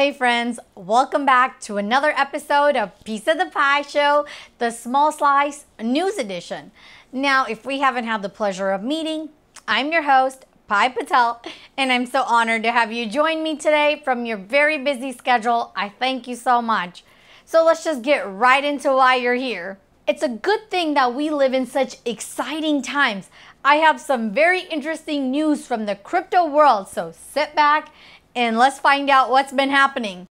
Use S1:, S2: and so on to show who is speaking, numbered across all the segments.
S1: Hey friends, welcome back to another episode of Piece of the Py Show, the Small Slice News Edition. Now, if we haven't had the pleasure of meeting, I'm your host, Pai Patel, and I'm so honored to have you join me today from your very busy schedule. I thank you so much. So let's just get right into why you're here. It's a good thing that we live in such exciting times. I have some very interesting news from the crypto world, so sit back and let's find out what's been happening.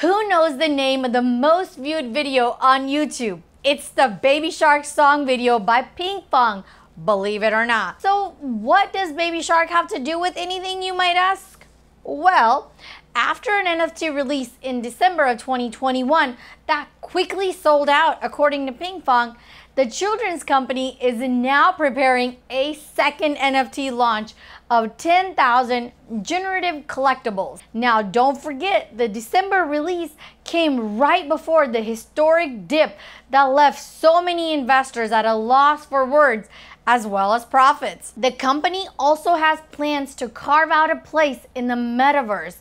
S1: Who knows the name of the most viewed video on YouTube? It's the Baby Shark song video by Pinkfong, believe it or not. So what does Baby Shark have to do with anything you might ask? Well, after an NFT release in December of 2021 that quickly sold out according to Pinkfong, the children's company is now preparing a second NFT launch of 10,000 generative collectibles. Now, don't forget, the December release came right before the historic dip that left so many investors at a loss for words as well as profits. The company also has plans to carve out a place in the metaverse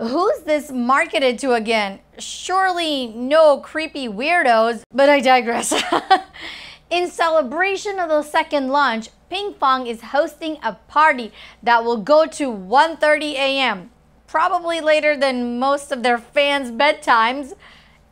S1: Who's this marketed to again? Surely no creepy weirdos, but I digress. In celebration of the second launch, Pinkfong is hosting a party that will go to 1.30 a.m. Probably later than most of their fans' bedtimes.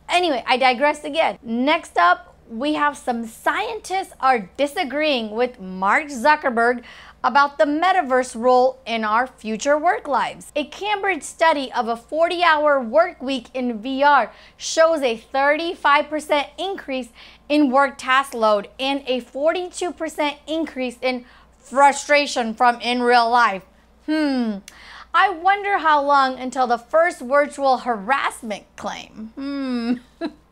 S1: Anyway, I digress again. Next up, we have some scientists are disagreeing with Mark Zuckerberg about the metaverse role in our future work lives. A Cambridge study of a 40-hour work week in VR shows a 35% increase in work task load and a 42% increase in frustration from in real life. Hmm. I wonder how long until the first virtual harassment claim. Hmm.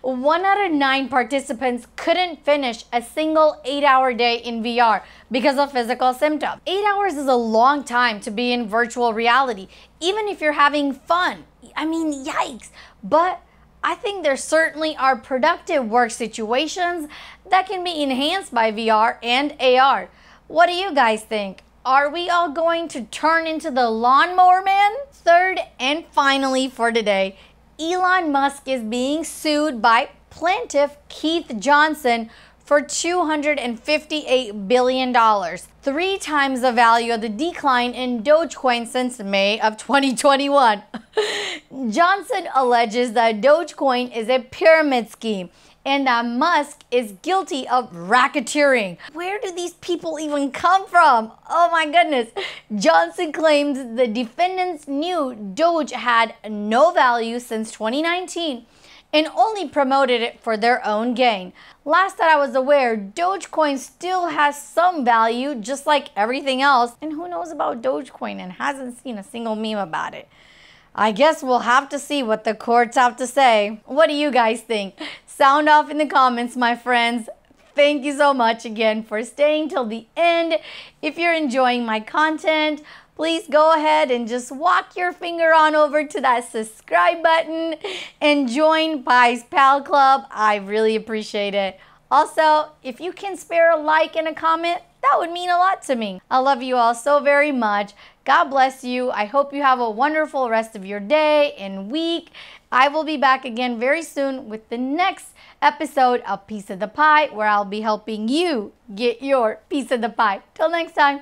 S1: One out of nine participants couldn't finish a single eight hour day in VR because of physical symptoms. Eight hours is a long time to be in virtual reality, even if you're having fun. I mean, yikes. But I think there certainly are productive work situations that can be enhanced by VR and AR. What do you guys think? Are we all going to turn into the lawnmower man? Third and finally for today, Elon Musk is being sued by plaintiff Keith Johnson for $258 billion, three times the value of the decline in Dogecoin since May of 2021. Johnson alleges that Dogecoin is a pyramid scheme and that Musk is guilty of racketeering. Where do these people even come from? Oh my goodness. Johnson claims the defendants knew Doge had no value since 2019 and only promoted it for their own gain. Last that I was aware, Dogecoin still has some value just like everything else. And who knows about Dogecoin and hasn't seen a single meme about it. I guess we'll have to see what the courts have to say. What do you guys think? Sound off in the comments, my friends. Thank you so much again for staying till the end. If you're enjoying my content, please go ahead and just walk your finger on over to that subscribe button and join Pai's Pal Club. I really appreciate it. Also, if you can spare a like and a comment, that would mean a lot to me. I love you all so very much. God bless you. I hope you have a wonderful rest of your day and week. I will be back again very soon with the next episode of Piece of the Py where I'll be helping you get your piece of the pie. Till next time.